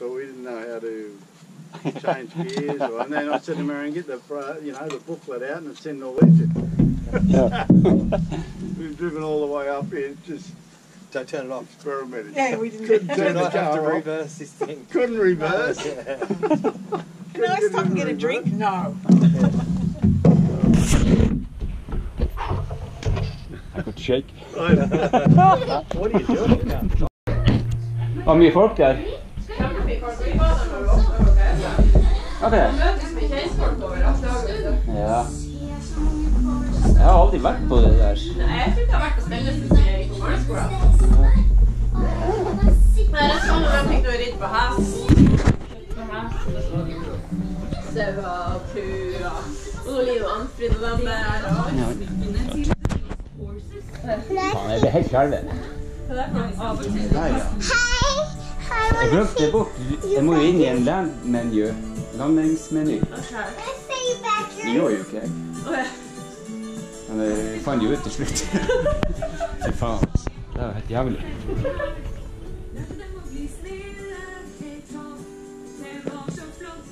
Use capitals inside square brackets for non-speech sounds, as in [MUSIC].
but we didn't know how to change gears. Or, and then I said to Marion, get the you know the booklet out and it's in Norwegian. [LAUGHS] We've driven all the way up here, just Don't turn it off. experimented. Yeah, we didn't. Couldn't turn the not have to reverse this thing. Couldn't reverse. [LAUGHS] Can I stop and get a drink? No. I could shake. [LAUGHS] What are you doing? Var mye folk der? Ok. Ja. Jeg har aldri vært på det der. Nei, jeg tror ikke jeg har vært på spillestasjonen på barneskolen. Men jeg så når de fikk noe ridd på hest. På hest og Sau og ku og Anfrid og dem der. Faen, jeg blir helt skjelven. hva Jeg glemte det bort. Jeg må jo inn i en landmenu. Landingsmeny. Det gjorde jo ikke jeg. Men jeg fant jo ut til slutt. [LAUGHS] Fy faen. Det var helt jævlig. Det var så flott